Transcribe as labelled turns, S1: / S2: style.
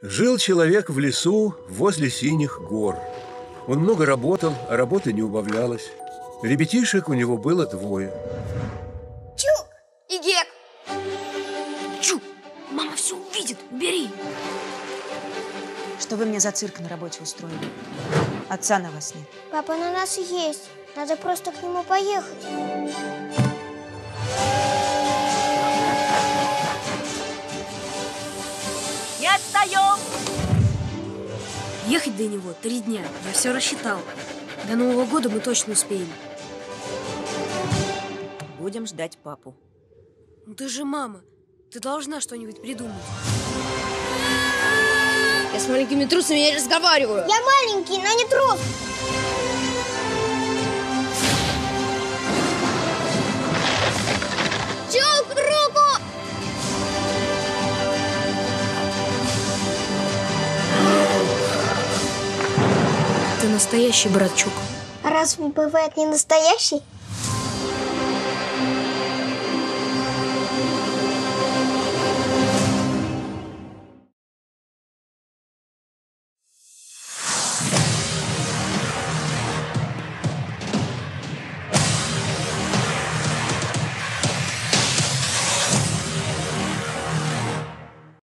S1: Жил человек в лесу возле синих гор. Он много работал, а работы не убавлялось. Ребятишек у него было двое.
S2: Чук и Гек.
S3: Чу, мама все увидит, убери.
S4: Что вы мне за цирк на работе устроили? Отца на вас нет.
S2: Папа на нас есть. Надо просто к нему поехать.
S3: Не отстаем! Ехать до него три дня. Я все рассчитал. До Нового года мы точно успеем.
S4: Будем ждать папу.
S3: Ну ты же мама. Ты должна что-нибудь придумать.
S5: Я с маленькими трусами не разговариваю.
S2: Я маленький, но не трус.
S3: Настоящий братчук.
S2: А разве бывает не настоящий?